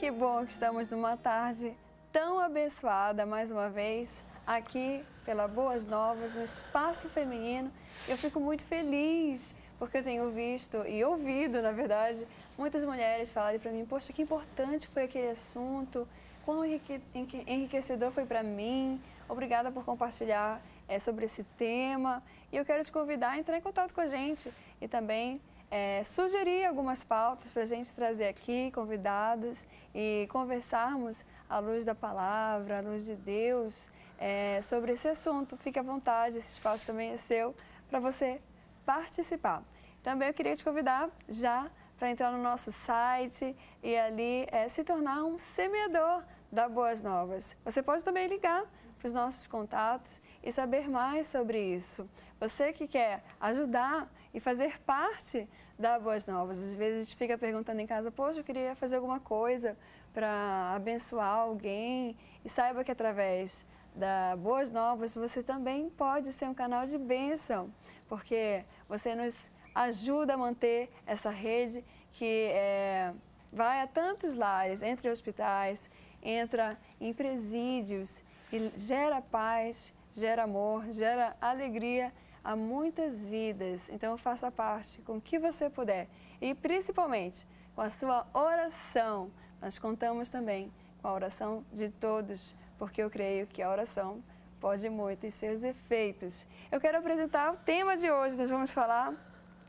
Que bom que estamos numa tarde tão abençoada mais uma vez aqui pela Boas Novas no Espaço Feminino. Eu fico muito feliz porque eu tenho visto e ouvido, na verdade, muitas mulheres falarem para mim: Poxa, que importante foi aquele assunto, quão enriquecedor foi para mim. Obrigada por compartilhar é, sobre esse tema. E eu quero te convidar a entrar em contato com a gente e também é, sugerir algumas pautas para a gente trazer aqui, convidados, e conversarmos à luz da palavra, à luz de Deus, é, sobre esse assunto. Fique à vontade, esse espaço também é seu para você participar. Também eu queria te convidar já para entrar no nosso site e ali é, se tornar um semeador da Boas Novas. Você pode também ligar para os nossos contatos e saber mais sobre isso. Você que quer ajudar e fazer parte da Boas Novas. Às vezes a gente fica perguntando em casa, poxa, eu queria fazer alguma coisa para abençoar alguém e saiba que através da Boas Novas você também pode ser um canal de bênção, porque você nos ajuda a manter essa rede que é, vai a tantos lares, entre hospitais, entra em presídios e gera paz, gera amor, gera alegria a muitas vidas. Então faça parte com o que você puder e principalmente com a sua oração. Nós contamos também com a oração de todos, porque eu creio que a oração pode muito em seus efeitos. Eu quero apresentar o tema de hoje. Nós vamos falar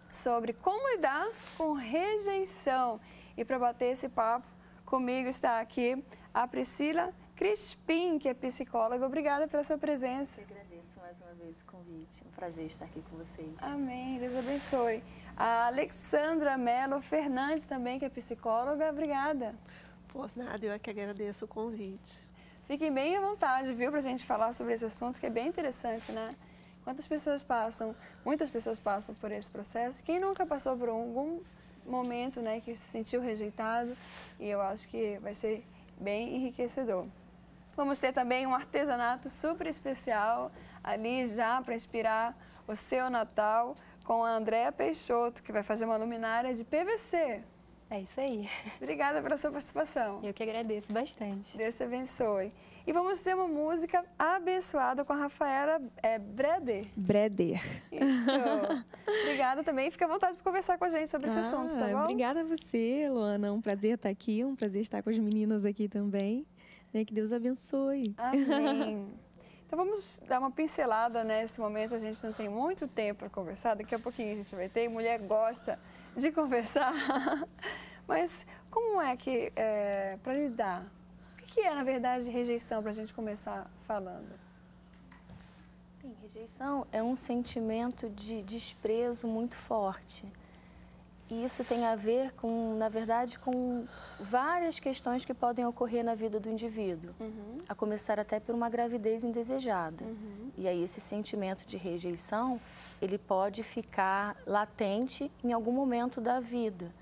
sobre como lidar com rejeição. E para bater esse papo, comigo está aqui a Priscila Crispim, que é psicóloga. Obrigada pela sua presença. Eu agradeço mais uma vez o convite. É um prazer estar aqui com vocês. Amém. Deus abençoe. A Alexandra Mello Fernandes também, que é psicóloga. Obrigada. Por nada, eu é que agradeço o convite. Fiquem bem à vontade, viu, para a gente falar sobre esse assunto que é bem interessante, né? Quantas pessoas passam, muitas pessoas passam por esse processo. Quem nunca passou por algum momento, né, que se sentiu rejeitado? E eu acho que vai ser bem enriquecedor. Vamos ter também um artesanato super especial ali já para inspirar o seu Natal com a Andréa Peixoto, que vai fazer uma luminária de PVC. É isso aí. Obrigada pela sua participação. Eu que agradeço bastante. Deus te abençoe. E vamos ter uma música abençoada com a Rafaela é, Breder. Breder. Isso. obrigada também. Fique à vontade para conversar com a gente sobre esse ah, assunto, tá bom? Obrigada a você, Luana. Um prazer estar aqui, um prazer estar com as meninas aqui também. Né? Que Deus abençoe. Amém. Então vamos dar uma pincelada nesse momento. A gente não tem muito tempo para conversar. Daqui a pouquinho a gente vai ter. Mulher gosta de conversar. Mas como é que, é, para lidar, o que é, na verdade, rejeição, para a gente começar falando? Bem, rejeição é um sentimento de desprezo muito forte. E isso tem a ver com, na verdade, com várias questões que podem ocorrer na vida do indivíduo. Uhum. A começar até por uma gravidez indesejada. Uhum. E aí esse sentimento de rejeição, ele pode ficar latente em algum momento da vida.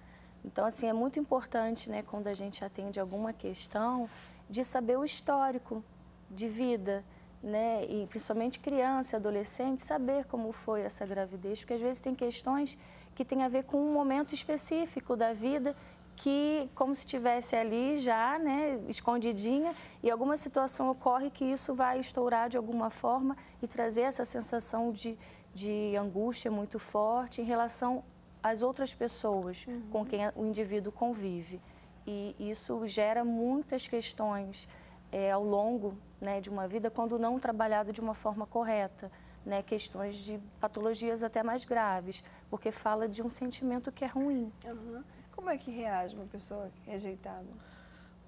Então, assim, é muito importante, né, quando a gente atende alguma questão, de saber o histórico de vida, né, e principalmente criança, adolescente, saber como foi essa gravidez, porque às vezes tem questões que têm a ver com um momento específico da vida que como se estivesse ali já, né, escondidinha, e alguma situação ocorre que isso vai estourar de alguma forma e trazer essa sensação de, de angústia muito forte em relação às outras pessoas uhum. com quem o indivíduo convive. E isso gera muitas questões é, ao longo né, de uma vida quando não trabalhado de uma forma correta. Né, questões de patologias até mais graves, porque fala de um sentimento que é ruim. Uhum. Como é que reage uma pessoa rejeitada?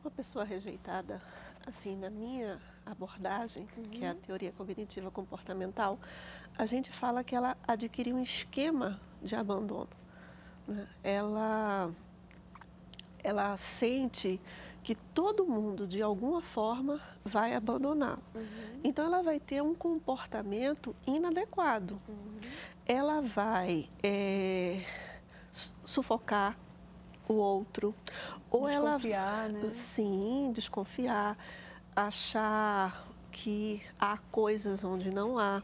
Uma pessoa rejeitada, assim, na minha abordagem, uhum. que é a teoria cognitiva comportamental, a gente fala que ela adquire um esquema de abandono. né? Ela, ela sente que todo mundo, de alguma forma, vai abandoná-la. Então, ela vai ter um comportamento inadequado. Ela vai su- sufocar o outro, ou ela Desconfiar, né? Sim, desconfiar, achar que há coisas onde não há,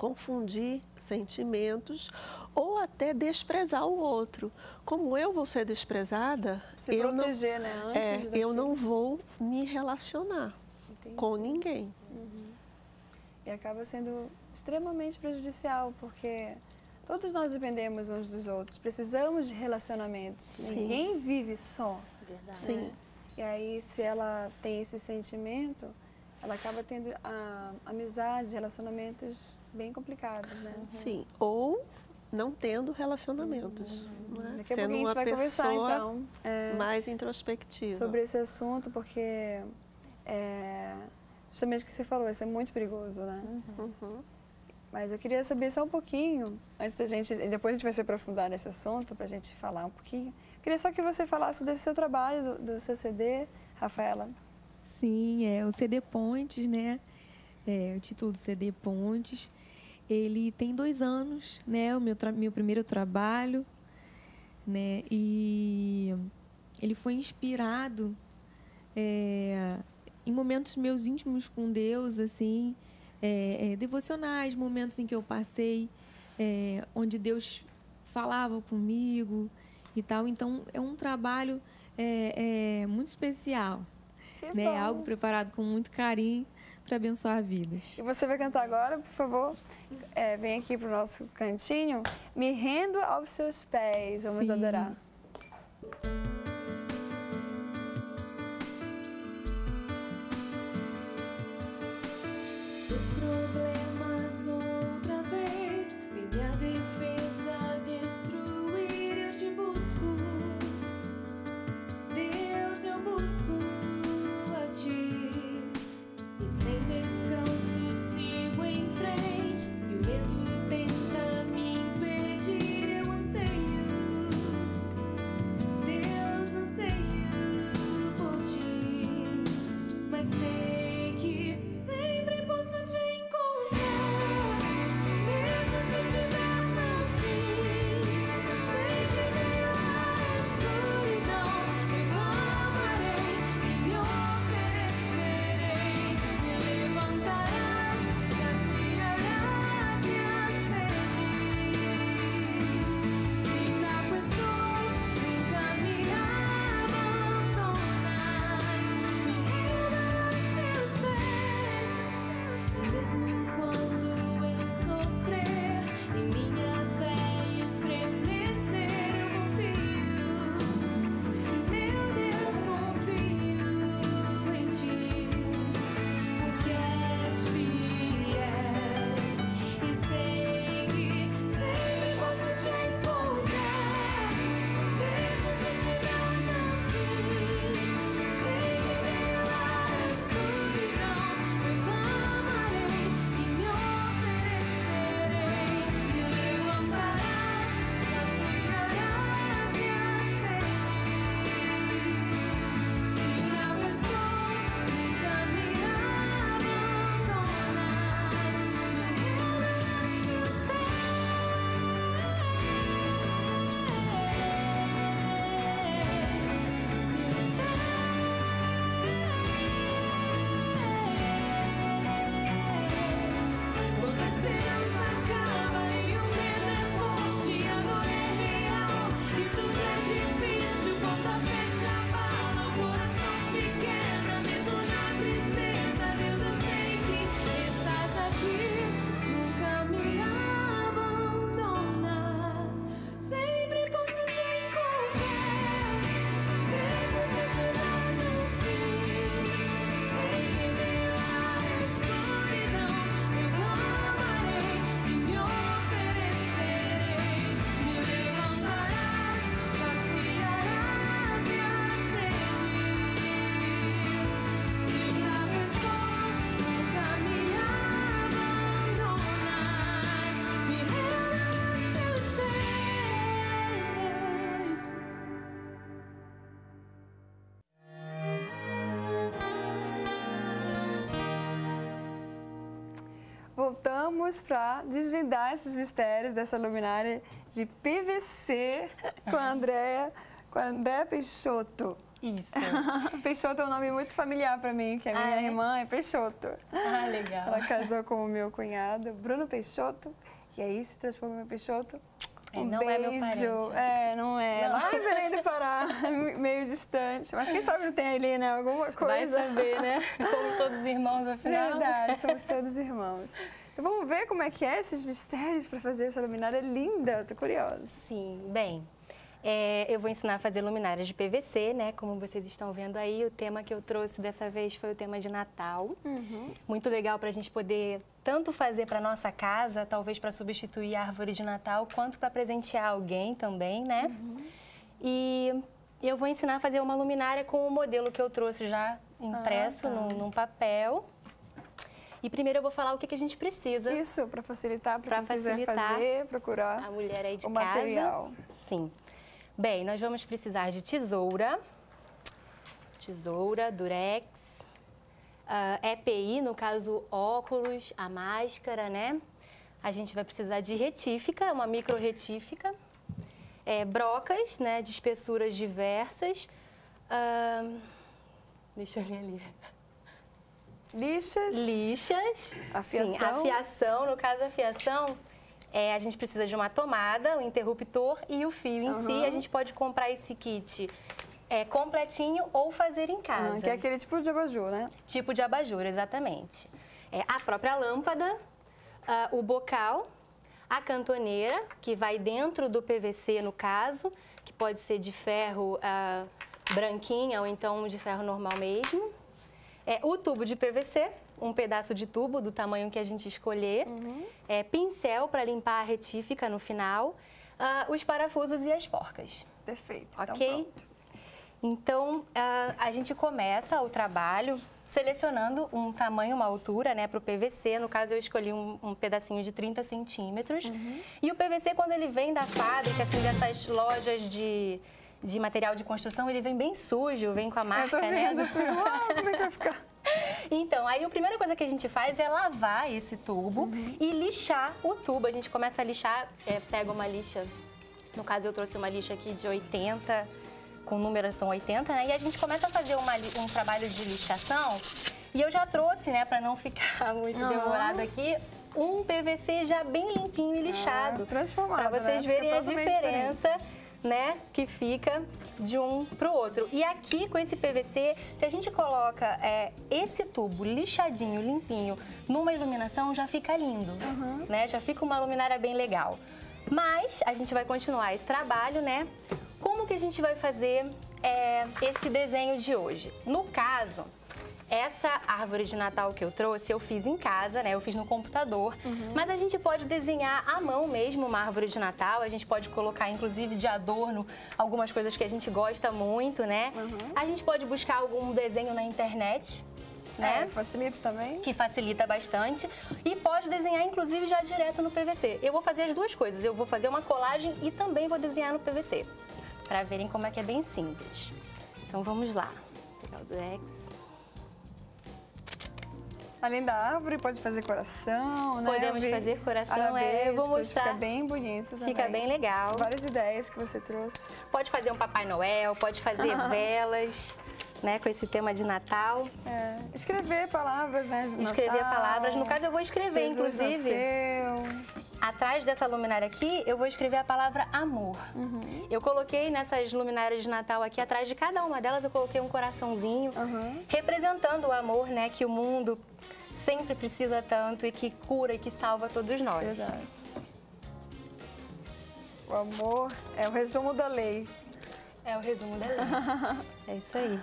confundir sentimentos ou até desprezar o outro. Como eu vou ser desprezada, Se eu não, proteger, né? Antes é, daquilo. eu não vou me relacionar Entendi. com ninguém. E acaba sendo extremamente prejudicial, porque todos nós dependemos uns dos outros, precisamos de relacionamentos. Sim. Ninguém vive só. Verdade. Sim, E aí, se ela tem esse sentimento, ela acaba tendo ah, amizades, relacionamentos bem complicados, né? sim. Ou não tendo relacionamentos. né? Daqui a Sendo pouquinho a gente uma vai conversar, pessoa então, é, mais introspectiva. sobre esse assunto, porque é, justamente o que você falou, isso é muito perigoso, né? Uhum. Mas eu queria saber só um pouquinho, antes da gente, e depois a gente vai se aprofundar nesse assunto, para a gente falar um pouquinho. Queria só que você falasse desse seu trabalho, do, do seu CD, Rafaela. Sim, é o CD Pontes, né? É, o título do CD Pontes. Ele tem dois anos, né? O meu, meu primeiro trabalho, né? E ele foi inspirado é, em momentos meus íntimos com Deus, assim, é, é, devocionais, momentos em que eu passei, onde Deus falava comigo e tal. Então, é um trabalho muito especial, né? bom. Algo preparado com muito carinho para abençoar vidas. E você vai cantar agora, por favor? É, vem aqui para o nosso cantinho. Me rendo aos seus pés. Vamos Sim. adorar. Os problemas vamos para desvendar esses mistérios dessa luminária de PVC com a Andréa, com a Andréa Peixoto. Isso. Peixoto é um nome muito familiar para mim, que a minha Ah, é? irmã é Peixoto. Ah, legal. Ela casou com o meu cunhado, Bruno Peixoto, e aí se transformou em Peixoto. É, Um não é meu beijo. parente, É, não é. Não. Lá em Belém do Pará, meio distante. Mas quem sabe não tem ali, né? Alguma coisa. Vai saber, né? Somos todos irmãos, afinal. Verdade, somos todos irmãos. Vamos ver como é que é esses mistérios para fazer essa luminária linda. Tô curiosa. Sim, bem. é, eu vou ensinar a fazer luminárias de PVC, né? Como vocês estão vendo aí, o tema que eu trouxe dessa vez foi o tema de Natal. Muito legal para a gente poder tanto fazer para nossa casa, talvez para substituir a árvore de Natal, quanto para presentear alguém também, né? E eu vou ensinar a fazer uma luminária com o modelo que eu trouxe já impresso tá. num, num papel. E primeiro eu vou falar o que, que a gente precisa. Isso, para facilitar, para quem quiser facilitar fazer, procurar a mulher aí de o casa. material. Sim. Bem, nós vamos precisar de tesoura, tesoura, durex, ah, EPI, no caso óculos, a máscara, né? A gente vai precisar de retífica, uma micro retífica, é, brocas, né, de espessuras diversas. ah, deixa eu ler ali. Lixas, Lixas. Afiação. Sim, afiação. No caso, a fiação, é, a gente precisa de uma tomada, um interruptor e o fio em si. Aham. A gente pode comprar esse kit é, completinho ou fazer em casa. ah, que é aquele tipo de abajur, né? Tipo de abajur, exatamente. É, a própria lâmpada, ah, o bocal, a cantoneira, que vai dentro do PVC no caso, que pode ser de ferro ah, branquinha ou então de ferro normal mesmo. É, o tubo de PVC, um pedaço de tubo do tamanho que a gente escolher. É, pincel para limpar a retífica no final. ah, os parafusos e as porcas. Perfeito. Então, Ok? pronto. Então, ah, a gente começa o trabalho selecionando um tamanho, uma altura, né, para o PVC. No caso, eu escolhi um, um pedacinho de 30 centímetros. Uhum. E o PVC, quando ele vem da fábrica, assim, dessas lojas de, de material de construção, ele vem bem sujo, vem com a Eu marca, tô né? vendo, do- eu fico, uau, como é que vai ficar? Então, aí a primeira coisa que a gente faz é lavar esse tubo Uhum. e lixar o tubo. A gente começa a lixar, é, pega uma lixa, no caso eu trouxe uma lixa aqui de 80, com numeração 80, né? E a gente começa a fazer uma um trabalho de lixação. E eu já trouxe, né, para não ficar muito Aham. demorado aqui, um PVC já bem limpinho e lixado. Ah, transformado, Para vocês né? Verem a diferença né, que fica de um para o outro. E aqui com esse PVC, se a gente coloca é, esse tubo lixadinho, limpinho, numa iluminação, já fica lindo, né? Já fica uma luminária bem legal. Mas a gente vai continuar esse trabalho, né? Como que a gente vai fazer é, esse desenho de hoje? No caso, essa árvore de Natal que eu trouxe, eu fiz em casa, né? Eu fiz no computador. Mas a gente pode desenhar à mão mesmo uma árvore de Natal. A gente pode colocar, inclusive, de adorno algumas coisas que a gente gosta muito, né? A gente pode buscar algum desenho na internet, né? É, facilita também. que facilita bastante e pode desenhar inclusive já direto no PVC. Eu vou fazer as duas coisas, eu vou fazer uma colagem e também vou desenhar no PVC, para verem como é que é bem simples. Então vamos lá. Vou pegar o Durex. Além da árvore, pode fazer coração, né? Podemos vi fazer coração, é, eu vou arabescos, mostrar. Fica bem bonito também. Fica bem legal. Várias ideias que você trouxe. Pode fazer um Papai Noel, pode fazer velas, né, com esse tema de Natal. É, escrever palavras, né? Escrever Natal. palavras. No caso, eu vou escrever, Jesus inclusive. nasceu. Atrás dessa luminária aqui, eu vou escrever a palavra amor. Uhum. Eu coloquei nessas luminárias de Natal aqui, atrás de cada uma delas, eu coloquei um coraçãozinho, Uhum. representando o amor, né, que o mundo sempre precisa tanto e que cura e que salva todos nós. Verdade. O amor é o resumo da lei. É o resumo da lei. é isso aí.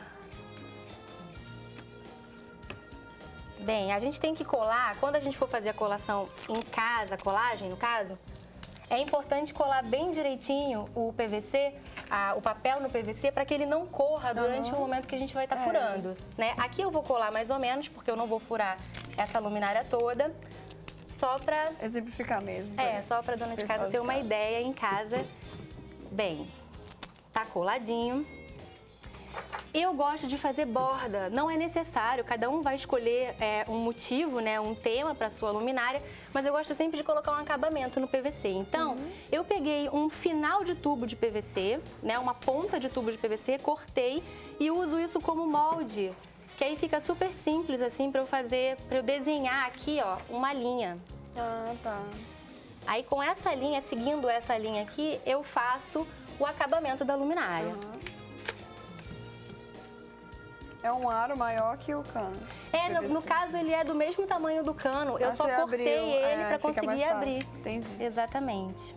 Bem, a gente tem que colar, quando a gente for fazer a colação em casa, colagem no caso, é importante colar bem direitinho o PVC, a- o papel no PVC, para que ele não corra durante o momento que a gente vai estar furando. Né? Aqui eu vou colar mais ou menos, porque eu não vou furar essa luminária toda, só para Exemplificar mesmo. é, só para dona de casa de ter uma casa. ideia em casa. Bem, tá coladinho. Eu gosto de fazer borda, não é necessário, cada um vai escolher é, um motivo, né, um tema para sua luminária, mas eu gosto sempre de colocar um acabamento no PVC. Então, eu peguei um final de tubo de PVC, né, uma ponta de tubo de PVC, cortei e uso isso como molde, que aí fica super simples assim para eu fazer, para eu desenhar aqui, ó, uma linha. Ah, tá. Aí com essa linha, seguindo essa linha aqui, eu faço o acabamento da luminária. É um aro maior que o cano. É, no, no caso ele é do mesmo tamanho do cano, eu Ah, só cortei abriu, ele é, para conseguir abrir. Entendi. Exatamente.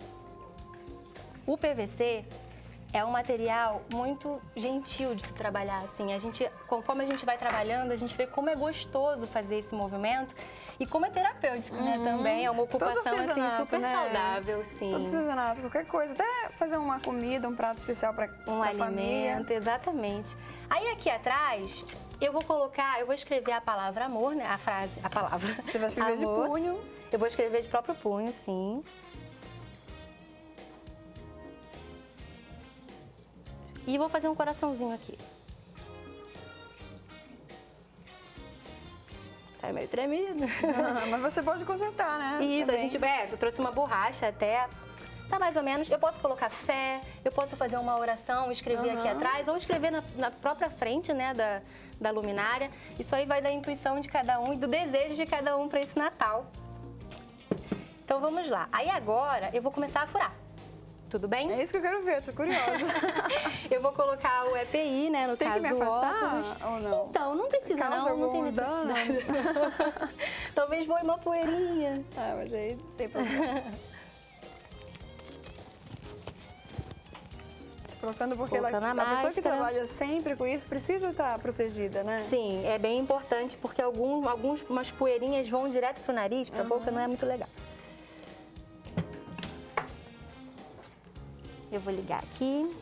O PVC é um material muito gentil de se trabalhar assim. A gente, conforme a gente vai trabalhando, a gente vê como é gostoso fazer esse movimento e como é terapêutico, né? Também é uma ocupação assim super né? saudável, sim. Todo artesanato, qualquer coisa. Até fazer uma comida, um prato especial para Um a família. alimento, exatamente. Aí aqui atrás, eu vou colocar, eu vou escrever a palavra amor, né? A frase, a palavra. Você vai escrever de amor. punho. Eu vou escrever de próprio punho, sim. E vou fazer um coraçãozinho aqui. Sai meio tremido. Ah, mas você pode consertar, né? Isso, a Também. gente, é, eu trouxe uma borracha até. Tá mais ou menos. Eu posso colocar fé, eu posso fazer uma oração, escrever aqui atrás, ou escrever na, na própria frente, né, da, da luminária. Isso aí vai da intuição de cada um e do desejo de cada um para esse Natal. Então vamos lá. Aí agora eu vou começar a furar. Tudo bem? É isso que eu quero ver, tô curiosa. Eu vou colocar o EPI, né, no Tem que caso me afastar óculos. ou não? Então, não precisa Causa não, não tem necessidade. Talvez voe uma poeirinha. Ah, mas aí não tem problema. Colocando porque ela, a a pessoa que máscara. trabalha sempre com isso precisa estar protegida, né? Sim, é bem importante porque algum, alguns, umas poeirinhas vão direto pro nariz, pra boca, não é muito legal. Eu vou ligar aqui.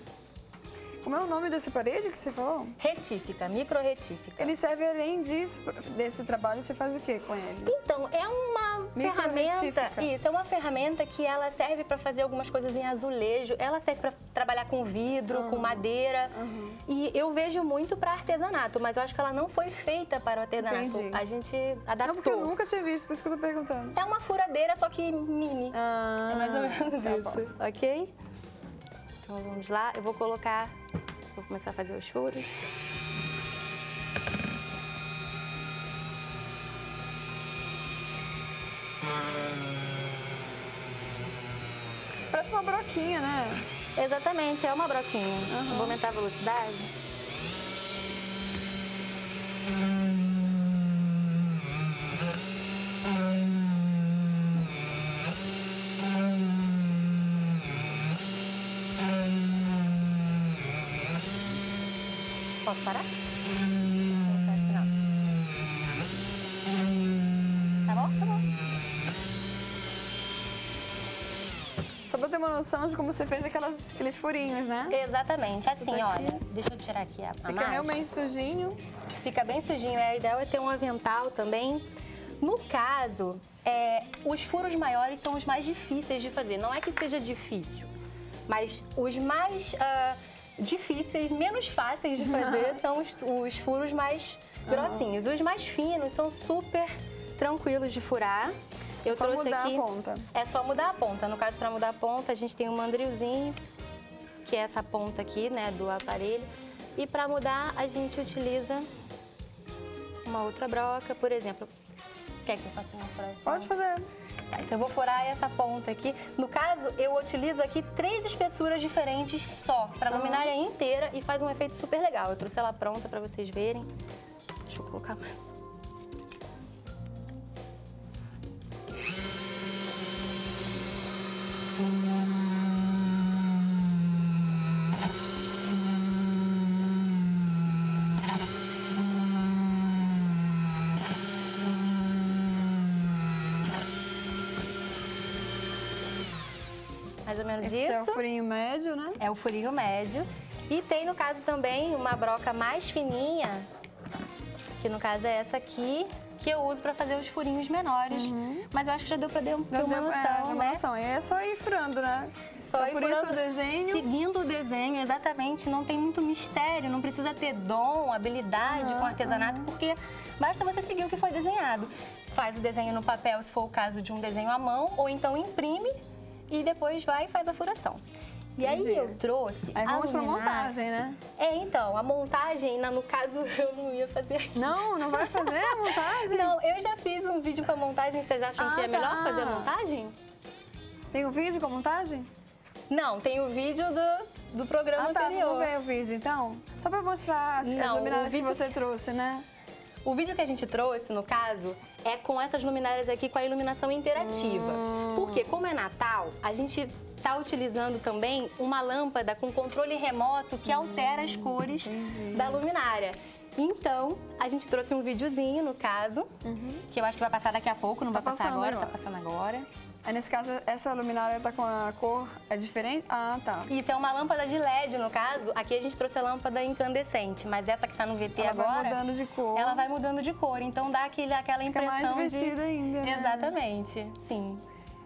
Como é o nome desse aparelho que você falou? Retífica, micro retífica. Ele serve além disso, desse trabalho, você faz o que com ele? Então, é uma ferramenta. Micro-retífica. Isso, é uma ferramenta que ela serve para fazer algumas coisas em azulejo, ela serve para trabalhar com vidro, com madeira. E eu vejo muito para artesanato, mas eu acho que ela não foi feita para o artesanato. Entendi. A gente Não, adaptou. porque eu nunca tinha visto, por isso que eu tô perguntando. É uma furadeira, só que mini. Ah, É mais ou menos tá isso, bom. ok? Então vamos lá, eu vou colocar, vou começar a fazer os furos. Parece uma broquinha, né? Exatamente, é uma broquinha. Vou aumentar a velocidade. Posso parar? Não, acho que não. Tá bom? Tá bom. Só pra ter uma noção de como você fez aquelas, aqueles furinhos, né? Exatamente, assim, olha. Deixa eu tirar aqui a, a Fica máscara. realmente sujinho. Fica bem sujinho. É, A ideia é ter um avental também. No caso, é, os furos maiores são os mais difíceis de fazer. Não é que seja difícil, mas os mais ah, difíceis, menos fáceis de fazer, são os, os furos mais grossinhos. Os mais finos são super tranquilos de furar. Eu Só trouxe mudar a aqui. ponta. É só mudar a ponta. No caso, para mudar a ponta, a gente tem um mandrilzinho, que é essa ponta aqui, né, do aparelho. E para mudar, a gente utiliza uma outra broca, por exemplo. Quer que eu faça uma furação? Pode fazer. Tá, então eu vou furar essa ponta aqui. No caso, eu utilizo aqui três espessuras diferentes só, para a luminária inteira e faz um efeito super legal. Eu trouxe ela pronta para vocês verem. Deixa eu colocar mais. Mais ou menos Esse isso. é o furinho médio, né? É o furinho médio. E tem, no caso, também uma broca mais fininha, que no caso é essa aqui. Que eu uso para fazer os furinhos menores. Mas eu acho que já deu para ter uma deu- noção, é, né? noção. É só ir furando, né? Só Então, ir furando, o desenho. Seguindo o desenho, exatamente. Não tem muito mistério, não precisa ter dom, habilidade com artesanato, porque basta você seguir o que foi desenhado. Faz o desenho no papel, se for o caso de um desenho à mão, ou então imprime e depois vai e faz a furação. E aí eu trouxe Aí a vamos pra luminária. montagem, né? É, então, a montagem, no caso, eu não ia fazer aqui. Não, não vai fazer a montagem? Não, eu já fiz um vídeo com a montagem, vocês acham Ah, que é melhor tá. fazer a montagem? Tem o vídeo com a montagem? Não, tem o vídeo do, do programa Ah, tá. anterior. Vamos ver o vídeo, então? Só pra mostrar as, as Não, o luminárias vídeo- que você trouxe, né? O vídeo que a gente trouxe, no caso, é com essas luminárias aqui com a iluminação interativa. Hum. Porque, como é Natal, a gente está utilizando também uma lâmpada com controle remoto que altera as cores da luminária. Então, a gente trouxe um videozinho, no caso, que eu acho que vai passar daqui a pouco, não Tá vai passar agora, agora. tá passando agora. Aí, nesse caso, essa luminária tá com a cor... É diferente? Ah, tá. Isso é uma lâmpada de LED, no caso. Aqui a gente trouxe a lâmpada incandescente, mas essa que tá no VT Ela vai agora. mudando de cor. Ela vai mudando de cor, então dá aquele, aquela Fica mais impressão divertida de. ainda, né? Exatamente, sim.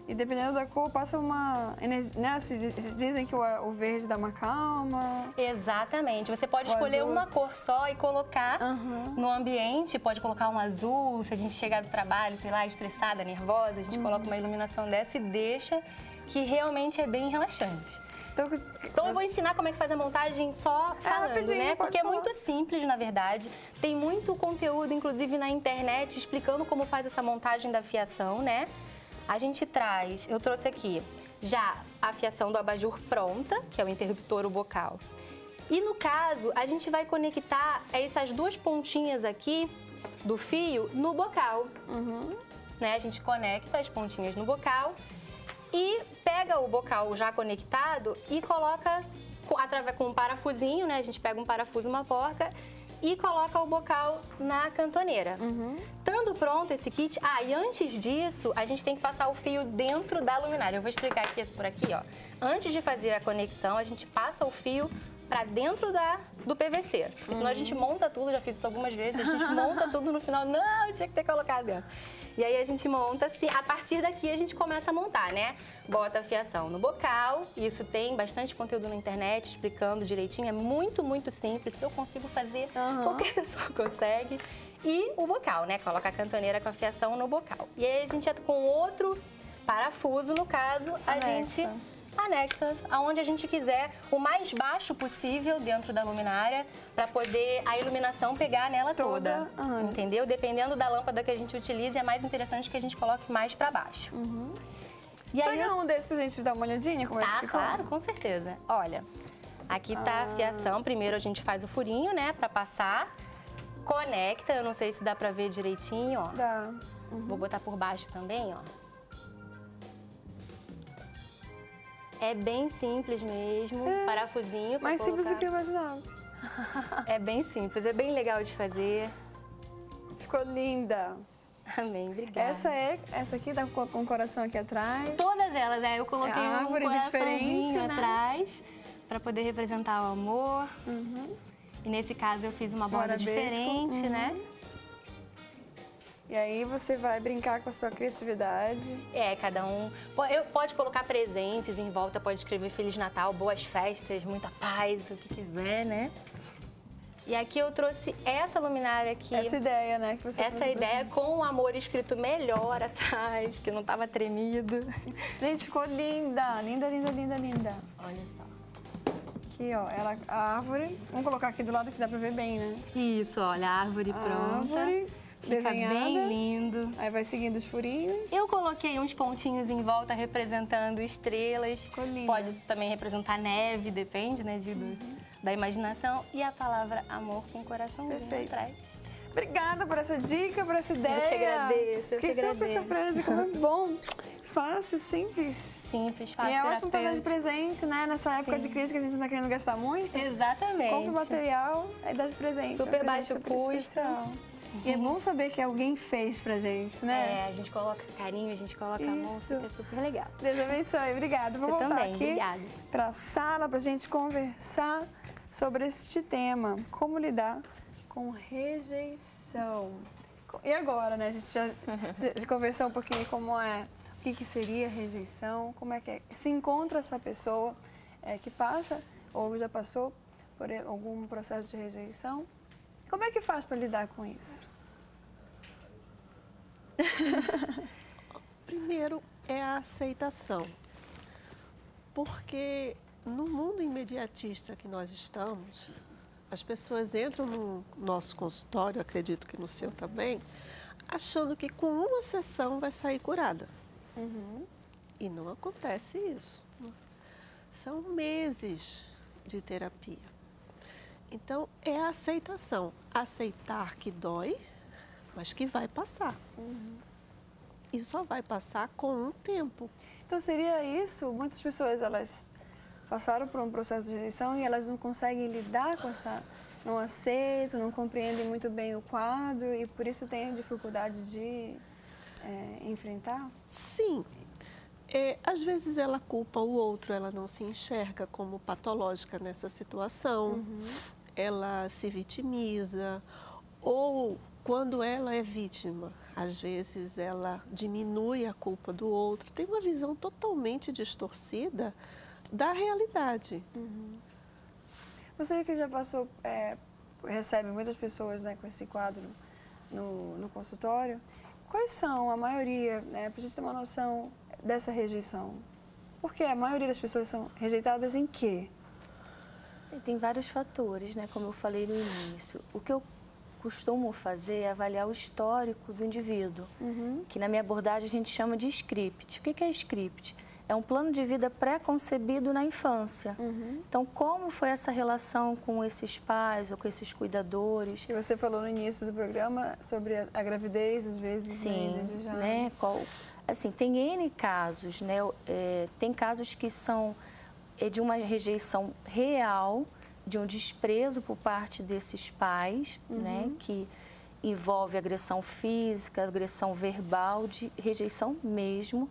E dependendo da cor, passa uma energia... Né? Se dizem que o, verde dá uma calma. Exatamente. Você pode O escolher azul. uma cor só e colocar Aham. no ambiente. Pode colocar um azul, se a gente chegar do trabalho, sei lá, estressada, nervosa, a gente Uhum. coloca uma iluminação dessa e deixa, que realmente é bem relaxante. Então, Então eu vou ensinar como é que faz a montagem só É, falando, rapidinho, né? Porque é falar. muito simples, na verdade. Tem muito conteúdo, inclusive na internet, explicando como faz essa montagem da fiação, né? A gente traz, eu trouxe aqui já a fiação do abajur pronta, que é o interruptor, o bocal. E no caso, a gente vai conectar essas duas pontinhas aqui do fio no bocal. Né? A gente conecta as pontinhas no bocal e pega o bocal já conectado e coloca através com um parafusinho, né? A gente pega um parafuso, uma porca e coloca o bocal na cantoneira. Estando pronto esse kit, ah, e antes disso, a gente tem que passar o fio dentro da luminária. Eu vou explicar aqui por aqui, ó. Antes de fazer a conexão, a gente passa o fio para dentro da, do PVC. Porque senão a gente monta tudo, já fiz isso algumas vezes, a gente monta tudo no final. Não, tinha que ter colocado dentro. E aí a gente monta, se a partir daqui a gente começa a montar, né? Bota a fiação no bocal, isso tem bastante conteúdo na internet explicando direitinho, é muito, muito simples. Se eu consigo fazer, qualquer pessoa consegue. E o bocal, né? Coloca a cantoneira com a fiação no bocal. E aí a gente, com outro parafuso, no caso, a gente anexa aonde a gente quiser, o mais baixo possível dentro da luminária, para poder a iluminação pegar nela toda. Toda, aham. Entendeu? Dependendo da lâmpada que a gente utilize, é mais interessante que a gente coloque mais para baixo. E aí, Pega um desses pra gente dar uma olhadinha como é que Tá, ficou. claro, com certeza. Olha, aqui tá Ah. a fiação. Primeiro a gente faz o furinho, né, pra passar. Conecta, eu não sei se dá pra ver direitinho, ó. Dá. Vou botar por baixo também, ó. É bem simples mesmo, parafusinho pra Mais simples do colocar. que eu imaginava. É bem simples, é bem legal de fazer. Ficou linda. Amém, obrigada. Essa é, essa aqui tá com um coração aqui atrás. Todas elas, é, eu coloquei É um coraçãozinho né? atrás para poder representar o amor. E nesse caso eu fiz uma borda diferente, uhum. né? E aí você vai brincar com a sua criatividade. É, cada um. Pode colocar presentes em volta, pode escrever Feliz Natal, boas festas, muita paz, o que quiser, né? E aqui eu trouxe essa luminária aqui. Essa ideia, né? Que você Essa ideia com o amor escrito melhor atrás, que não tava tremido. gente. Gente, ficou linda. Linda, linda, linda, linda. Olha só. Aqui, ó, ela, a árvore. Vamos colocar aqui do lado que dá pra ver bem, né? Isso, olha, a árvore A pronta. árvore Fica desenhada. bem lindo. Aí vai seguindo os furinhos. Eu coloquei uns pontinhos em volta representando estrelas. Ficou lindo. Pode também representar neve, depende, né, de, do- da imaginação. E a palavra amor com Perfeito. atrás. Obrigada por essa dica, por essa ideia. te agradeço, eu Fiquei super surpresa, como é bom. Fácil, simples. Simples, e fácil, é ótimo pra dar de presente, né? Nessa época de crise que a gente não tá querendo gastar muito. Exatamente. Compra o material, aí dá de presente. Super baixo custo. E é bom saber que alguém fez pra gente, né? É, a gente coloca carinho, a gente coloca amor, Isso. fica super legal. Deus abençoe. Obrigada. Vou Você voltar também, aqui obrigada. para a sala para a gente conversar sobre este tema. Como lidar com rejeição. E agora, né? A gente já, já conversou um pouquinho como é, o que, que seria rejeição, como é que é, se encontra essa pessoa é, que passa ou já passou por algum processo de rejeição. Como é que faz para lidar com isso? Primeiro é a aceitação. Porque no mundo imediatista que nós estamos, as pessoas entram no nosso consultório, acredito que no seu também, achando que com uma sessão vai sair curada. E não acontece isso. São meses de terapia. Então, é a aceitação. Aceitar que dói, mas que vai passar. E só vai passar com um tempo. Então seria isso? Muitas pessoas elas passaram por um processo de rejeição e elas não conseguem lidar com essa, não aceitam, não compreendem muito bem o quadro e por isso têm dificuldade de é, enfrentar. Sim. É, às vezes ela culpa o outro, ela não se enxerga como patológica nessa situação, ela se vitimiza, ou quando ela é vítima, às vezes ela diminui a culpa do outro, tem uma visão totalmente distorcida da realidade. Você que já passou, é, recebe muitas pessoas né, com esse quadro no, no consultório, quais são a maioria, né, para a gente ter uma noção dessa rejeição? Porque a maioria das pessoas são rejeitadas em quê? E Tem vários fatores, né? Como eu falei no início. O que eu costumo fazer é avaliar o histórico do indivíduo, que na minha abordagem a gente chama de script. O que é script? É um plano de vida pré-concebido na infância. Então, como foi essa relação com esses pais ou com esses cuidadores? Que você falou no início do programa sobre a, gravidez, às vezes, né, Sim, né? Qual, assim, tem N casos, né? É, tem casos que são é, de uma rejeição real, de um desprezo por parte desses pais, né? Que envolve agressão física, agressão verbal, de rejeição mesmo.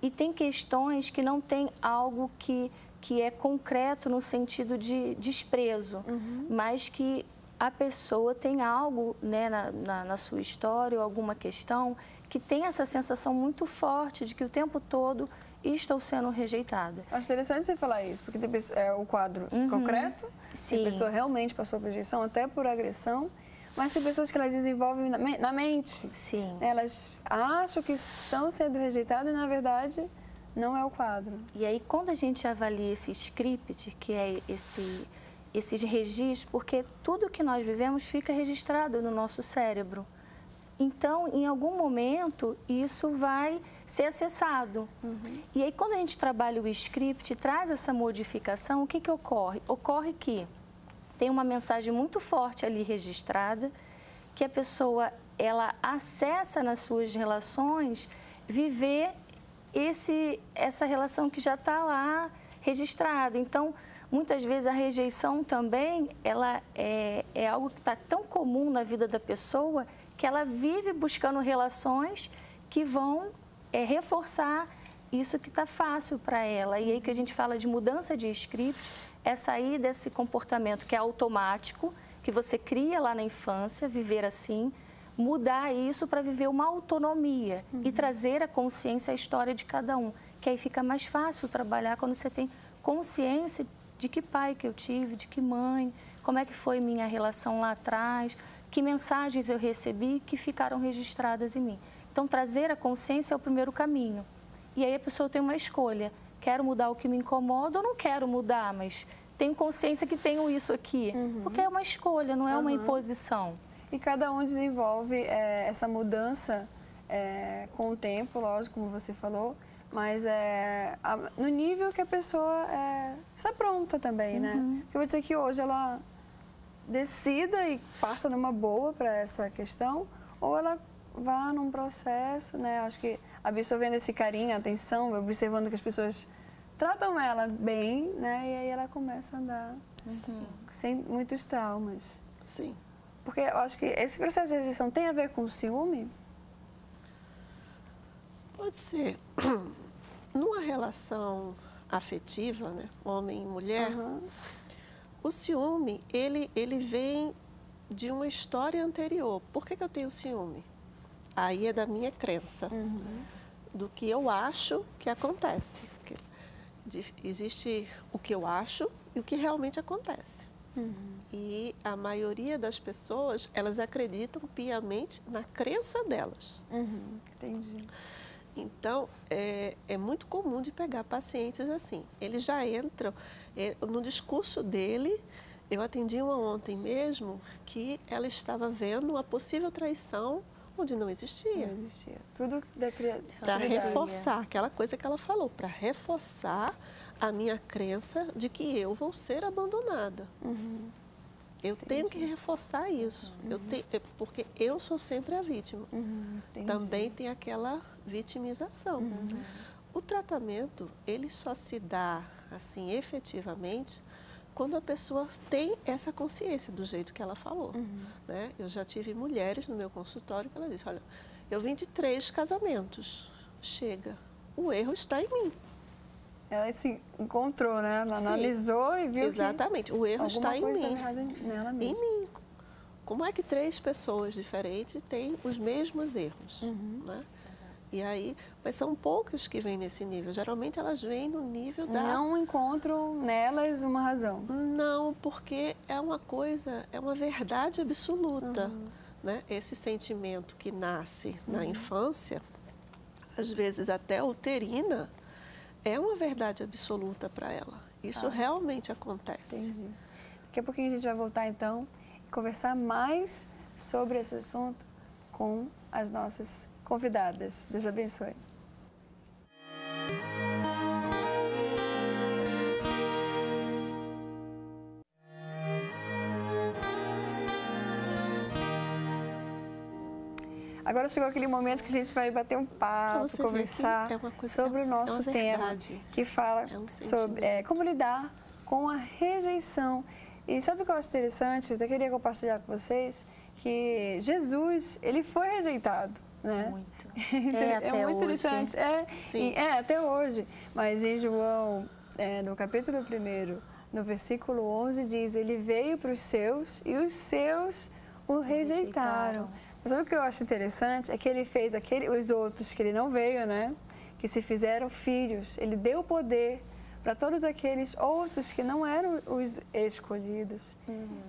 E tem questões que não tem algo que, que é concreto no sentido de desprezo, mas que a pessoa tem algo né, na, na, na sua história ou alguma questão que tem essa sensação muito forte de que o tempo todo estou sendo rejeitada. Acho interessante você falar isso, porque tem é o quadro concreto, Sim. a pessoa realmente passou por rejeição, até por agressão, mas tem pessoas que elas desenvolvem na, me- na mente. Sim. Elas acham que estão sendo rejeitadas e, na verdade, não é o quadro. E aí, quando a gente avalia esse script, que é esse, esses registros, porque tudo que nós vivemos fica registrado no nosso cérebro. Então, em algum momento, isso vai ser acessado. E aí, quando a gente trabalha o script, traz essa modificação, o que, que ocorre? Ocorre que tem uma mensagem muito forte ali registrada, que a pessoa ela acessa nas suas relações viver esse, essa relação que já está lá registrada. Então, muitas vezes a rejeição também ela é, é algo que está tão comum na vida da pessoa que ela vive buscando relações que vão é, reforçar isso que está fácil para ela. E aí que a gente fala de mudança de script, é sair desse comportamento que é automático, que você cria lá na infância, viver assim, mudar isso para viver uma autonomia e trazer a consciência à história de cada um. Que aí fica mais fácil trabalhar quando você tem consciência de que pai que eu tive, de que mãe, como é que foi minha relação lá atrás, que mensagens eu recebi que ficaram registradas em mim. Então, trazer a consciência é o primeiro caminho. E aí a pessoa tem uma escolha. Quero mudar o que me incomoda ou não quero mudar, mas tenho consciência que tenho isso aqui. Porque é uma escolha, não é uma imposição. E cada um desenvolve é, essa mudança é, com o tempo, lógico, como você falou, mas é, a- no nível que a pessoa é, está pronta também, né? Porque eu vou dizer que hoje ela decida e parta numa boa para essa questão, ou ela vá num processo, né? Acho que absorvendo esse carinho, atenção, observando que as pessoas tratam ela bem, né? E aí ela começa a andar Sim, sem muitos traumas. sim. Porque eu acho que esse processo de rejeição tem a ver com o ciúme? Pode ser. Numa relação afetiva, né, homem e mulher, o ciúme, ele, ele vem de uma história anterior. Por que, que eu tenho ciúme? aí é da minha crença, do que eu acho que acontece. De- existe o que eu acho e o que realmente acontece. E a maioria das pessoas, elas acreditam piamente na crença delas. Uhum, entendi. Então, é, é muito comum de pegar pacientes assim. Eles já entram, no discurso dele, eu atendi uma ontem mesmo que ela estava vendo uma possível traição onde não existia. Não existia. Tudo da criança. Para reforçar aquela coisa que ela falou, para reforçar a minha crença de que eu vou ser abandonada. Eu tenho que reforçar isso, eu te- é porque eu sou sempre a vítima. Também tem aquela vitimização. O tratamento, ele só se dá assim efetivamente quando a pessoa tem essa consciência do jeito que ela falou. Né? Eu já tive mulheres no meu consultório que ela disse, olha, eu vim de três casamentos, chega, o erro está em mim. Ela se encontrou, né? Ela Sim. analisou e viu Exatamente, o erro está em mim. nela Em mesma. mim. Como é que três pessoas diferentes têm os mesmos erros? Uhum. Né? E aí, mas são poucas que vêm nesse nível. Geralmente elas vêm no nível da. Não encontro nelas uma razão. Não, porque é uma coisa, é uma verdade absoluta. Uhum. Né? Esse sentimento que nasce na infância, às vezes até uterina, é uma verdade absoluta para ela. Isso realmente acontece. Tá. Entendi. Daqui a pouquinho a gente vai voltar então e conversar mais sobre esse assunto com as nossas convidadas. Deus abençoe. Agora chegou aquele momento que a gente vai bater um papo, você conversar é coisa- sobre é o um- nosso é tema, que fala É um sobre é, como lidar com a rejeição. E sabe o que eu acho interessante? Eu até queria compartilhar com vocês que Jesus, ele foi rejeitado, né? Muito. é, É, até muito hoje. interessante. É, Sim. e- é, até hoje. Mas em João, é, no capítulo 1, no versículo 11, diz: Ele veio para os seus e os seus o rejeitaram. rejeitaram. Mas sabe o que eu acho interessante? É que ele fez aquele, os outros que ele não veio, né? Que se fizeram filhos. Ele deu poder para todos aqueles outros que não eram os escolhidos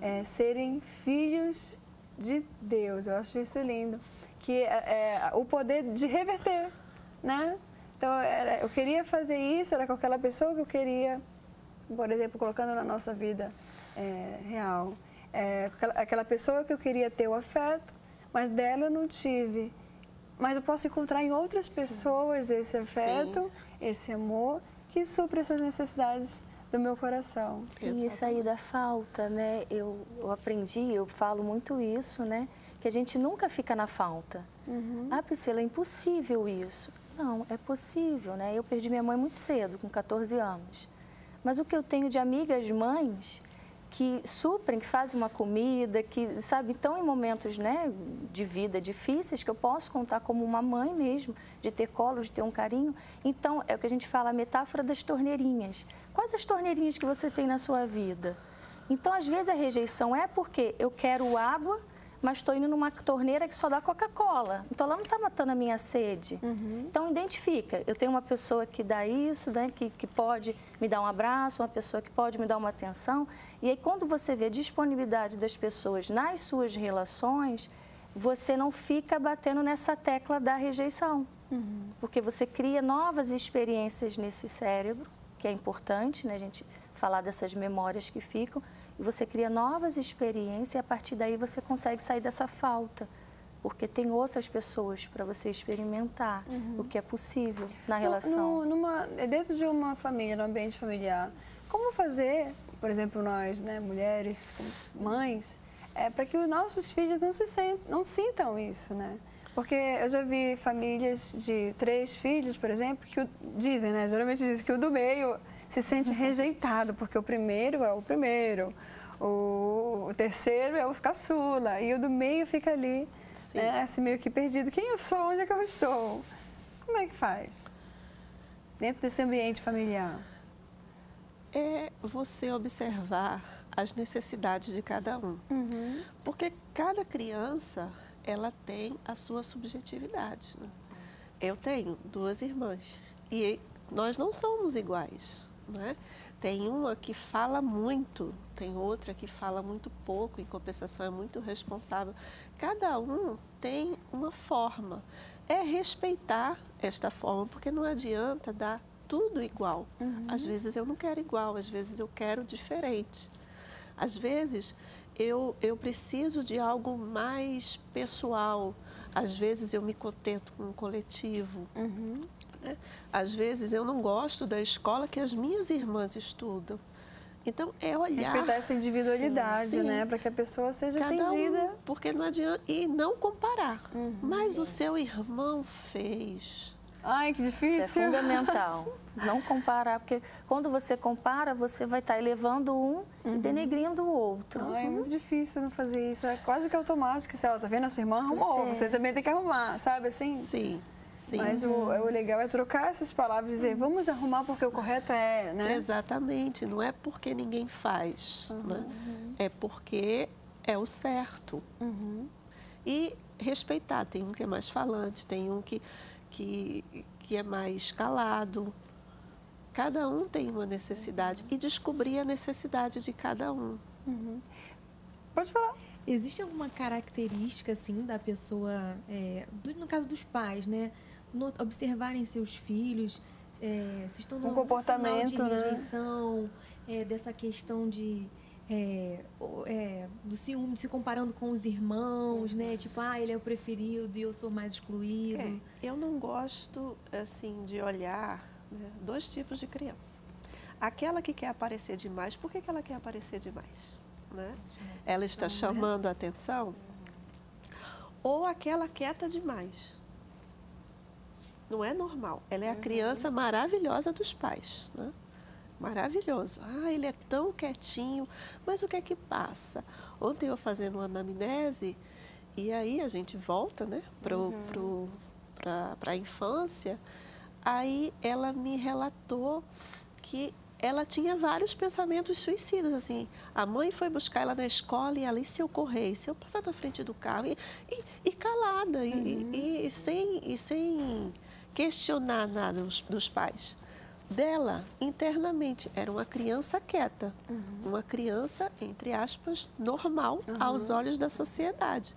é, serem filhos de Deus. Eu acho isso lindo. Que é, é, o poder de reverter, né? Então, era- eu queria fazer isso, era com aquela pessoa que eu queria, por exemplo, colocando na nossa vida é, real. É, aquela, aquela pessoa que eu queria ter o afeto, mas dela eu não tive. Mas eu posso encontrar em outras pessoas esse afeto, esse amor, que supre essas necessidades do meu coração. Sim, isso aí da falta, né? Eu, eu aprendi, eu falo muito isso, né? Que a gente nunca fica na falta. Ah, Priscila, é impossível isso. Não, é possível, né? Eu perdi minha mãe muito cedo, com 14 anos. Mas o que eu tenho de amigas mães que suprem, que fazem uma comida, que, sabe, estão em momentos, né, de vida difíceis, que eu posso contar como uma mãe mesmo, de ter colo, de ter um carinho. Então, é o que a gente fala, a metáfora das torneirinhas. Quais as torneirinhas que você tem na sua vida? Então, às vezes, a rejeição é porque eu quero água, mas estou indo numa torneira que só dá Coca-Cola. Então, ela não está matando a minha sede. Então, identifica. Eu tenho uma pessoa que dá isso, né, que, que pode me dar um abraço, uma pessoa que pode me dar uma atenção. E aí, quando você vê a disponibilidade das pessoas nas suas relações, você não fica batendo nessa tecla da rejeição. Porque você cria novas experiências nesse cérebro, que é importante, né, a gente falar dessas memórias que ficam, e você cria novas experiências e a partir daí você consegue sair dessa falta. Porque tem outras pessoas para você experimentar o que é possível na relação. No, numa, dentro de uma família, no ambiente familiar, como fazer, por exemplo, nós, né, mulheres, mães, é, para que os nossos filhos não, se sent, não sintam isso, né? Porque eu já vi famílias de três filhos, por exemplo, que o- dizem, né? Geralmente dizem que o do meio se sente rejeitado, porque o primeiro é o primeiro, o, o terceiro é o caçula, e o do meio fica ali, Sim. né, assim, meio que perdido. Quem eu sou? Onde é que eu estou? Como é que faz? Dentro desse ambiente familiar. é você observar as necessidades de cada um. Porque cada criança ela tem a sua subjetividade. né? Eu tenho duas irmãs e nós não somos iguais. Né? Tem uma que fala muito, tem outra que fala muito pouco, em compensação é muito responsável. Cada um tem uma forma. É respeitar esta forma, porque não adianta dar tudo igual. Às vezes eu não quero igual, às vezes eu quero diferente. Às vezes eu, eu preciso de algo mais pessoal, às vezes eu me contento com um coletivo. Né? Às vezes eu não gosto da escola que as minhas irmãs estudam. Então é olhar. Respeitar essa individualidade, Sim. né? Para que a pessoa seja Cada entendida. um, porque não adianta e não comparar. Mas o seu irmão fez. Ai, que Isso é difícil. fundamental. Não comparar, porque quando você compara, você vai estar elevando um e denegrindo o outro. Ai, é muito difícil não fazer isso. É quase que automático. Você, ó, tá vendo? A sua irmã arrumou. Pois é. Você também tem que arrumar, sabe assim? Sim, sim. Mas o, o legal é trocar essas palavras e dizer, vamos arrumar porque o correto é, né? Exatamente, não é porque ninguém faz, né? é porque é o certo. E respeitar, tem um que é mais falante, tem um que, que, que é mais calado. Cada um tem uma necessidade e descobrir a necessidade de cada um. Pode falar. Existe alguma característica, assim, da pessoa, é, do- no caso dos pais, né? No- observarem seus filhos, é, se estão Um num algum sinal de comportamento, né? rejeição, é, dessa questão de... é, é, do ciúme, se comparando com os irmãos, né? Tipo, ah, ele é o preferido e eu sou mais excluído. É, eu não gosto assim de olhar né, dois tipos de criança. Aquela que quer aparecer demais, por que, que ela quer aparecer demais? Né? Ela está chamando a atenção? Ou aquela quieta demais? Não é normal. Ela é a criança maravilhosa dos pais. Né? Maravilhoso. Ah, ele é tão quietinho, mas o que é que passa? Ontem eu fazendo uma anamnese, e aí a gente volta né, para a infância, aí ela me relatou que ela tinha vários pensamentos suicidas, assim. A mãe foi buscar ela na escola e ela, e se eu correr, e se eu passar na frente do carro? E, e- e calada, e- e, e sem, e sem questionar nada dos, dos pais. Dela, internamente, era uma criança quieta, uma criança, entre aspas, normal aos olhos da sociedade.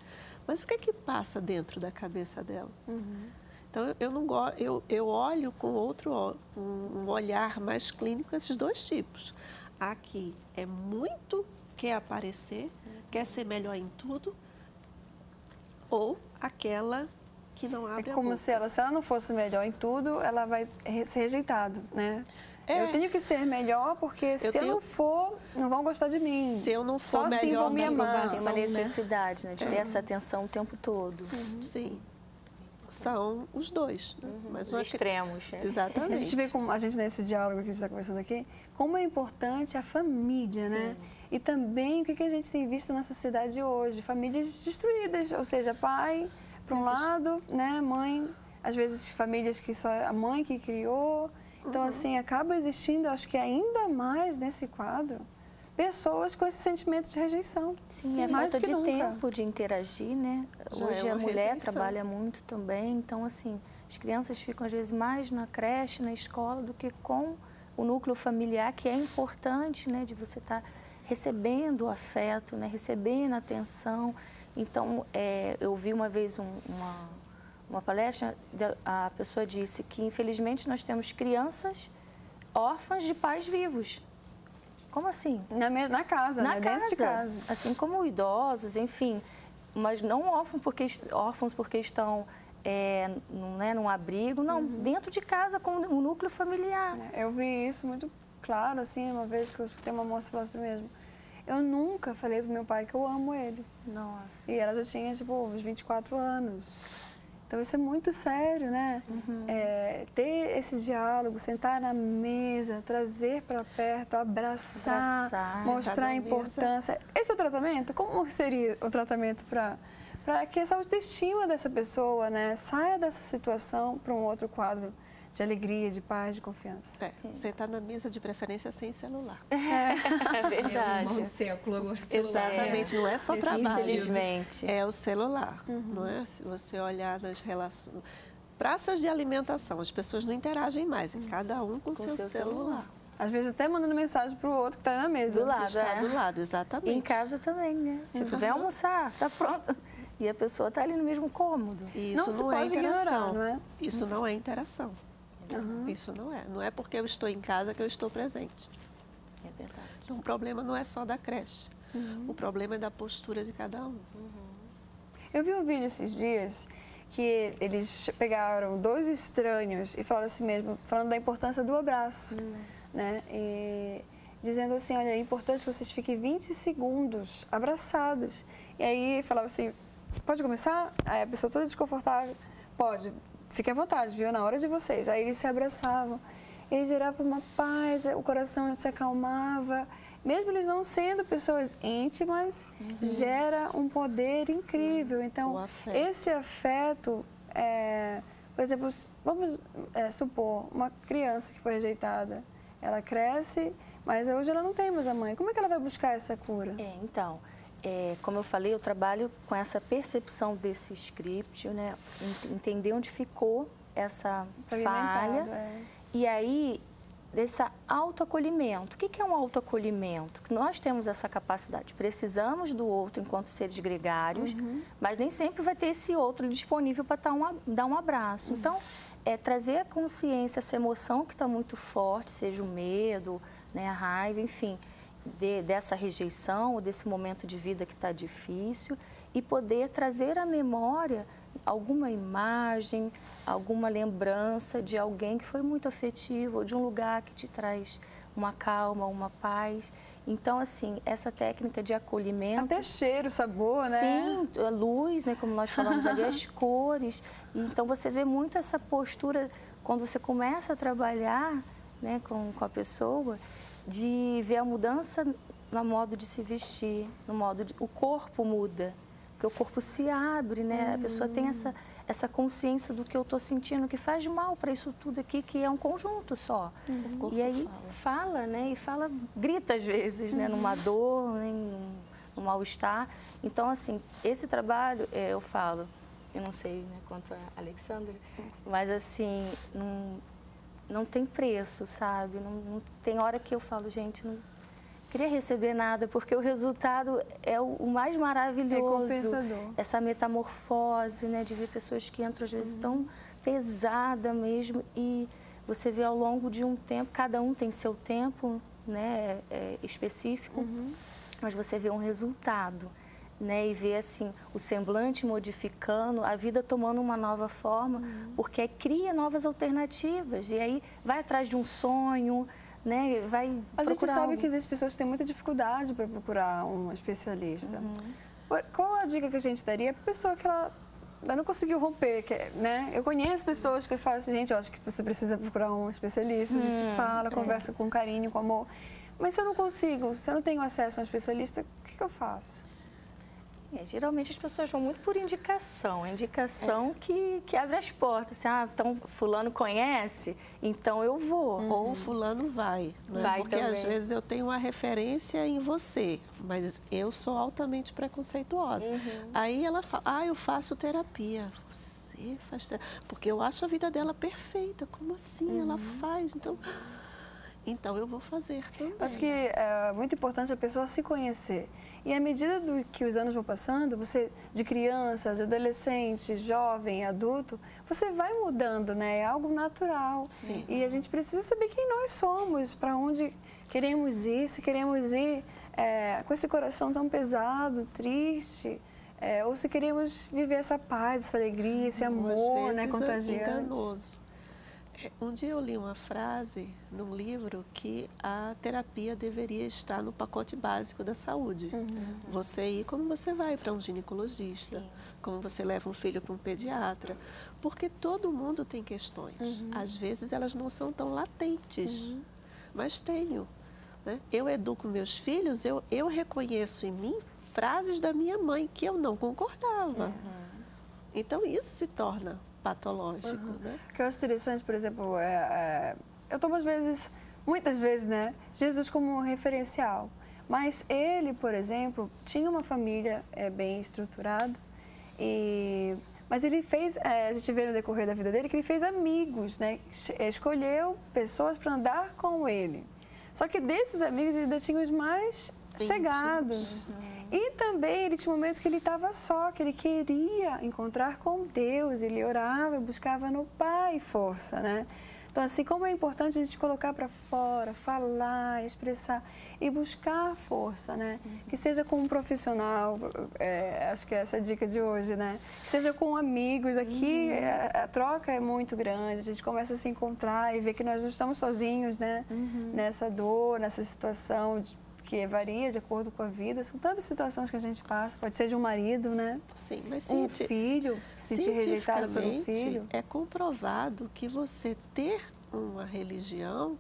Mas o que é que passa dentro da cabeça dela? Então eu- eu não go- eu, eu olho com outro um olhar mais clínico esses dois tipos. Aqui é muito quer aparecer, quer ser melhor em tudo, ou aquela que não É abre a como se ela, se ela não fosse melhor em tudo, ela vai ser rejeitada, né? É. Eu tenho que ser melhor porque se eu tenho- não for, não vão gostar de mim. Se eu não for Só assim melhor vão me amar. Tem uma necessidade né, de ter essa atenção o tempo todo. Sim. São os dois. Né? Mas Os cri- extremos. né? Exatamente. A gente vê como a gente nesse diálogo que a gente está conversando aqui, como é importante a família, né? E também o que que a gente tem visto na sociedade hoje, famílias destruídas, ou seja, pai para um Existe. lado, né, mãe, às vezes famílias que só a mãe que criou. Então Uhum. assim, acaba existindo, acho que ainda mais nesse quadro, pessoas com esse sentimento de rejeição. Sim, é mais falta de nunca. tempo de interagir, né? Já Hoje é a mulher rejeição. trabalha muito também, então assim, as crianças ficam às vezes mais na creche, na escola, do que com o núcleo familiar, que é importante, né? De você estar recebendo o afeto, né? Recebendo a atenção. Então, é, eu vi uma vez um- uma, uma palestra, a pessoa disse que infelizmente nós temos crianças órfãs de pais vivos. Como assim? Na, me- na casa, na né? casa, dentro de casa. assim como idosos, enfim, mas não órfãos porque, órfãos porque estão é, num, né, num abrigo, não, Uhum. dentro de casa com o núcleo familiar. Eu vi isso muito claro, assim, uma vez que eu escutei uma moça falar assim mesmo. Eu nunca falei pro meu pai que eu amo ele. Nossa. E ela já tinha, tipo, uns 24 anos. Então isso é muito sério, né? É, ter esse diálogo, sentar na mesa, trazer para perto, abraçar, Abraçar. mostrar a na mesa. importância. Esse é o tratamento? Como seria o tratamento para para que essa autoestima dessa pessoa, né, saia dessa situação para um outro quadro de alegria, de paz, de confiança. É, sentar na mesa de preferência sem celular. É verdade. É um século agora. celular. Exatamente, não é só trabalho. Infelizmente. É o celular, não é? Se você olhar nas relações... Praças de alimentação, as pessoas não interagem mais, é cada um com, seu, seu celular. celular. Às vezes até mandando mensagem pro outro que está na mesa. Do lado. Está é. do lado, E exatamente. em casa também, né? Tipo, vem almoçar, tá pronto. E a pessoa tá ali no mesmo cômodo. E Não isso se não, é pode ignorar, interação. não é? Isso não é interação. Isso não é. Não é porque eu estou em casa que eu estou presente. É verdade. Então, o problema não é só da creche. Uhum. O problema é da postura de cada um. Eu vi um vídeo esses dias que eles pegaram dois estranhos e falaram assim mesmo, falando da importância do abraço, né? E dizendo assim, olha, é importante que vocês fiquem 20 segundos abraçados. E aí falava assim, pode começar? Aí a pessoa toda desconfortável, pode, fique à vontade, viu? Na hora de vocês. Aí eles se abraçavam. E gerava uma paz, o coração se acalmava. Mesmo eles não sendo pessoas íntimas, gera um poder incrível. Então, O afeto. esse afeto, é, por exemplo, vamos é, supor uma criança que foi rejeitada, ela cresce, mas hoje ela não tem mais a mãe. Como é que ela vai buscar essa cura? É, então, é, como eu falei, eu trabalho com essa percepção desse script, né? Ent- Entender onde ficou essa falha. é. E aí, desse autoacolhimento. O que é um autoacolhimento? Nós temos essa capacidade. Precisamos do outro enquanto seres gregários, mas nem sempre vai ter esse outro disponível para dar um, a- dar um abraço. Então, é trazer a consciência, essa emoção que está muito forte, seja o medo, né, a raiva, enfim, de- dessa rejeição, ou desse momento de vida que está difícil, e poder trazer à memória alguma imagem, alguma lembrança de alguém que foi muito afetivo, ou de um lugar que te traz uma calma, uma paz. Então, assim, essa técnica de acolhimento. Até cheiro, sabor, né? Sim, a luz, né, como nós falamos ali, as cores. Então você vê muito essa postura quando você começa a trabalhar né, com, com a pessoa, de ver a mudança no modo de se vestir, no modo de, o corpo muda, porque o corpo se abre, né? A pessoa tem essa essa consciência do que eu estou sentindo, que faz mal para isso tudo aqui, que é um conjunto só. Corpo E aí fala. fala, né? E fala, grita às vezes, né? Numa dor, né? num, num mal-estar. Então, assim, esse trabalho, é, eu falo, eu não sei né, quanto a Alexandra, mas assim, não, não tem preço, sabe? Não, não- tem hora que eu falo, gente, não queria receber nada, porque o resultado é o, o mais maravilhoso. Recompensador. Essa metamorfose, né? De ver pessoas que entram, às vezes, tão pesada mesmo e você vê ao longo de um tempo, cada um tem seu tempo, né, é, específico, mas você vê um resultado, né, e vê assim o semblante modificando, a vida tomando uma nova forma, porque aí cria novas alternativas e aí vai atrás de um sonho, né, vai A gente sabe que existem pessoas que têm muita dificuldade para procurar um especialista. Uhum. Qual a dica que a gente daria para pessoa que ela ainda não conseguiu romper, que, é, né? Eu conheço pessoas que falam assim, gente, eu acho que você precisa procurar um especialista, a Hum, gente é. fala, conversa com carinho, com amor. Mas se eu não consigo, se eu não tenho acesso a um especialista, o que, que eu faço? É, geralmente as pessoas vão muito por indicação, a indicação que, que abre as portas. Assim, ah, então fulano conhece, então eu vou. Ou fulano vai, né? Vai porque às também. vezes eu tenho uma referência em você, mas eu sou altamente preconceituosa. Uhum. Aí ela fala, ah, eu faço terapia. Você faz terapia? Porque eu acho a vida dela perfeita. Como assim ela Uhum. faz? Então, então eu vou fazer também. Acho que é muito importante a pessoa se conhecer. E à medida do que os anos vão passando, você de criança, de adolescente, jovem, adulto, você vai mudando, né? É algo natural. Sim. E a gente precisa saber quem nós somos, para onde queremos ir, se queremos ir é, com esse coração tão pesado, triste, é, ou se queremos viver essa paz, essa alegria, esse amor, né, vezes, contagiante. enganoso. É, Um dia eu li uma frase num livro que a terapia deveria estar no pacote básico da saúde. Uhum. Você ir como você vai para um ginecologista, como você leva um filho para um pediatra, porque todo mundo tem questões. Uhum. Às vezes elas não são tão latentes, mas tenho. né? Eu educo meus filhos, eu, eu reconheço em mim frases da minha mãe que eu não concordava. Então isso se torna patológico, né? O que eu acho interessante, por exemplo, é, é, eu tomo às vezes, muitas vezes, né, Jesus como um referencial. Mas ele, por exemplo, tinha uma família é, bem estruturada e mas ele fez, é, a gente vê no decorrer da vida dele que ele fez amigos, né? Es- Escolheu pessoas para andar com ele. Só que desses amigos ele ainda tinha os mais chegados. E também ele tinha um momento que ele estava só, que ele queria encontrar com Deus. Ele orava, buscava no Pai força, né? Então, assim como é importante a gente colocar para fora, falar, expressar e buscar força, né? Que seja com um profissional, é, acho que essa é a dica de hoje, né? Que seja com amigos. Aqui a, a troca é muito grande, a gente começa a se encontrar e ver que nós não estamos sozinhos, né? Nessa dor, nessa situação de- que varia de acordo com a vida. São tantas situações que a gente passa, pode ser de um marido, né? Sim, mas Um cienti- filho, se sentir rejeitado pelo filho. é comprovado que você ter uma religião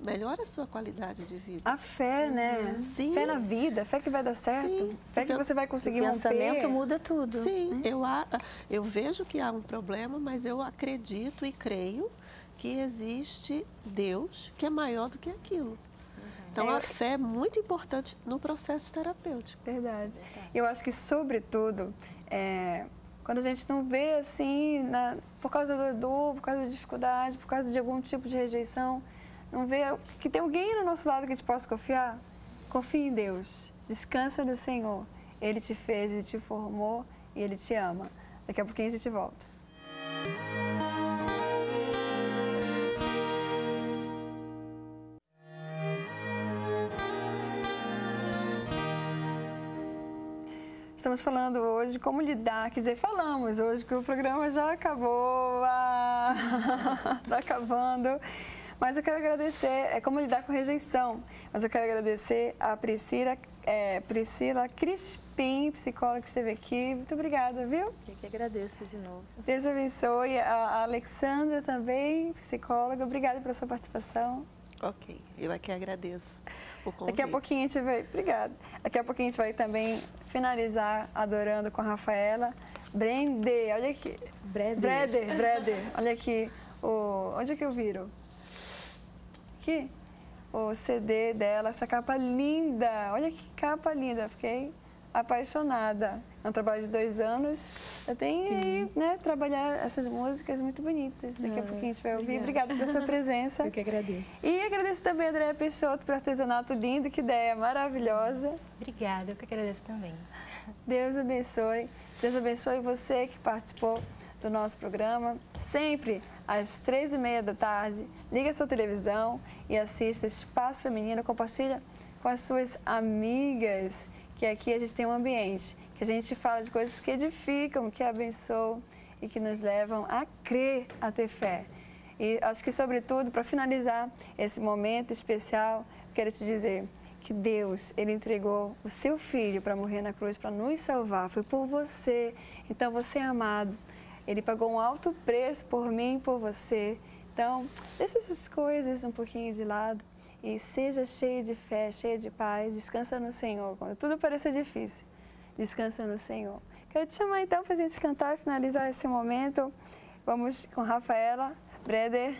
melhora a sua qualidade de vida. A fé, né? Sim. Fé na vida, fé que vai dar certo, Sim, fé que porque você vai O conseguir pensamento romper. muda tudo. Sim, eu, a- eu vejo que há um problema, mas eu acredito e creio que existe Deus que é maior do que aquilo. Então, É, a fé é muito importante no processo terapêutico. Verdade. E eu acho que, sobretudo, é, quando a gente não vê assim, na- por causa da dor, por causa da dificuldade, por causa de algum tipo de rejeição, não vê que tem alguém no nosso lado que a gente possa confiar, confie em Deus. Descansa no Senhor. Ele te fez, Ele te formou e Ele te ama. Daqui a pouquinho a gente volta. Estamos falando hoje de como lidar, quer dizer, falamos hoje que o programa já acabou, ah, tá acabando. Mas eu quero agradecer, é como lidar com rejeição. Mas eu quero agradecer a Priscila, é, Priscila Crispim, psicóloga que esteve aqui. Muito obrigada, viu? Eu que agradeço de novo. Deus abençoe. A a Alexandra também, psicóloga. Obrigada pela sua participação. Ok, eu aqui agradeço o convite. Daqui a pouquinho a gente vai. Obrigada. Daqui a pouquinho a gente vai também finalizar adorando com a Rafaela. Brende, olha aqui. Breder. Breder, Breder. Olha aqui. O, onde é que eu viro? Aqui. O CD dela, essa capa linda. Olha que capa linda. Fiquei apaixonada. É um trabalho de dois anos. Eu tenho aí, né, trabalhar essas músicas muito bonitas. Daqui a Ah, pouquinho a gente vai ouvir. obrigada. Obrigada pela sua presença. Eu que agradeço. E agradeço também a Andréa Peixoto pelo artesanato lindo, que ideia maravilhosa. Obrigada, eu que agradeço também. Deus abençoe. Deus abençoe você que participou do nosso programa. Sempre às três e meia da tarde, liga sua televisão e assista Espaço Feminino. Compartilha com as suas amigas, que aqui a gente tem um ambiente que a gente fala de coisas que edificam, que abençoam e que nos levam a crer, a ter fé. E acho que, sobretudo, para finalizar esse momento especial, quero te dizer que Deus, Ele entregou o seu Filho para morrer na cruz, para nos salvar. Foi por você. Então, você é amado. Ele pagou um alto preço por mim e por você. Então, deixa essas coisas um pouquinho de lado e seja cheio de fé, cheio de paz. Descansa no Senhor. Quando tudo parecer difícil, descansa no Senhor. Quero te chamar então para a gente cantar e finalizar esse momento. Vamos com Rafaela Breder.